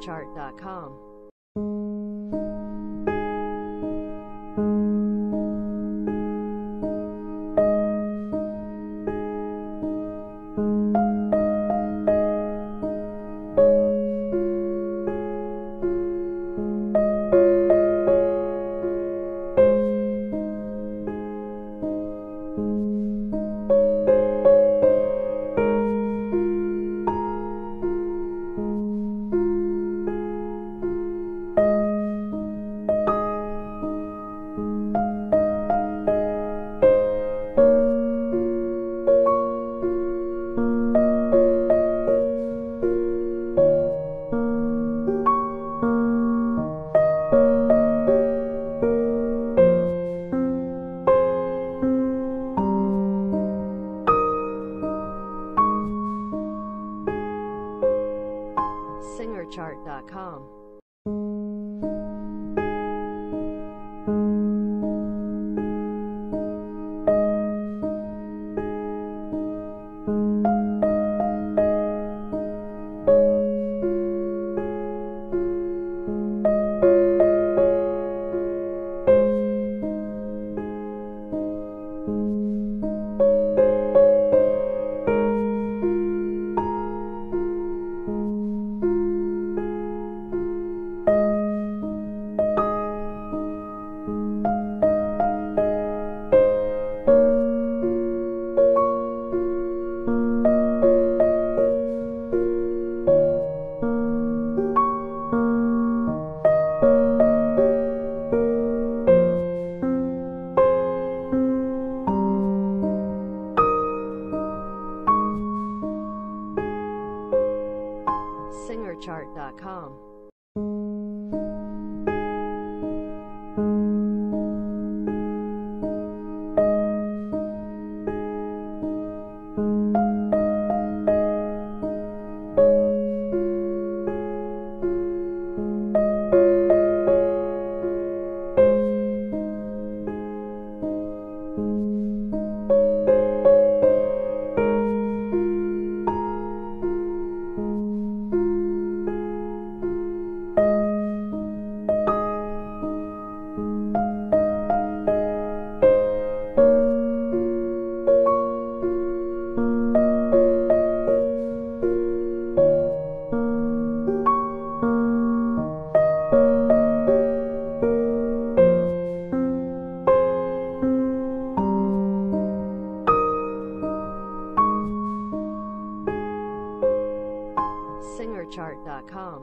chart.com. chart.com. Música chart.com.